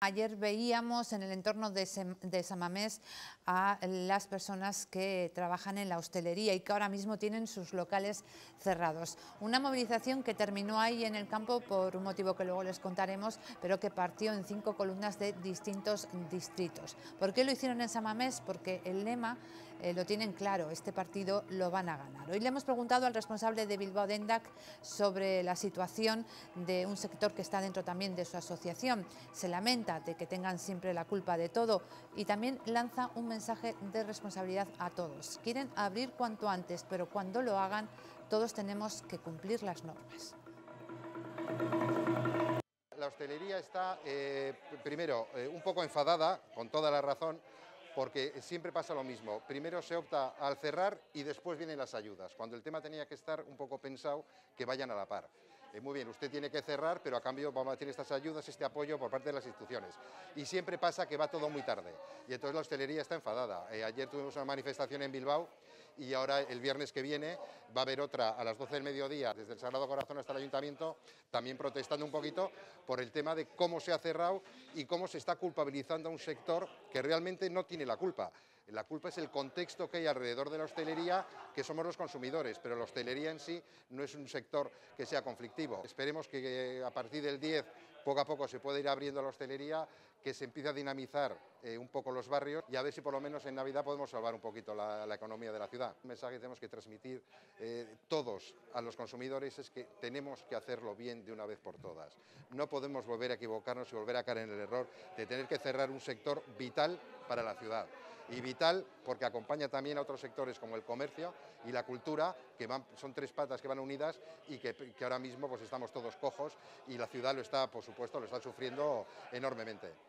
Ayer veíamos en el entorno de, Samamés a las personas que trabajan en la hostelería y que ahora mismo tienen sus locales cerrados. Una movilización que terminó ahí en el campo por un motivo que luego les contaremos, pero que partió en cinco columnas de distintos distritos. ¿Por qué lo hicieron en Samamés? Porque el lema eh, lo tienen claro, este partido lo van a ganar. Hoy le hemos preguntado al responsable de Bilbao Dendac sobre la situación de un sector que está dentro también de su asociación. Se lamenta de que tengan siempre la culpa de todo y también lanza un mensaje de responsabilidad a todos. Quieren abrir cuanto antes, pero cuando lo hagan todos tenemos que cumplir las normas. La hostelería está, eh, primero, eh, un poco enfadada, con toda la razón, porque siempre pasa lo mismo. Primero se opta al cerrar y después vienen las ayudas, cuando el tema tenía que estar un poco pensado que vayan a la par. Eh, muy bien, usted tiene que cerrar, pero a cambio vamos a tener estas ayudas, este apoyo por parte de las instituciones. Y siempre pasa que va todo muy tarde. Y entonces la hostelería está enfadada. Eh, ayer tuvimos una manifestación en Bilbao y ahora el viernes que viene va a haber otra a las 12 del mediodía desde el Sagrado Corazón hasta el Ayuntamiento, también protestando un poquito por el tema de cómo se ha cerrado y cómo se está culpabilizando a un sector que realmente no tiene la culpa. La culpa es el contexto que hay alrededor de la hostelería, que somos los consumidores, pero la hostelería en sí no es un sector que sea conflictivo. Esperemos que a partir del 10 poco a poco se pueda ir abriendo la hostelería, que se empiece a dinamizar eh, un poco los barrios y a ver si por lo menos en Navidad podemos salvar un poquito la, economía de la ciudad. Un mensaje que tenemos que transmitir eh, todos a los consumidores es que tenemos que hacerlo bien de una vez por todas. No podemos volver a equivocarnos y volver a caer en el error de tener que cerrar un sector vital para la ciudad y vital porque acompaña también a otros sectores como el comercio y la cultura, que son tres patas que van unidas y que, que ahora mismo pues estamos todos cojos y la ciudad lo está, por supuesto, lo está sufriendo enormemente.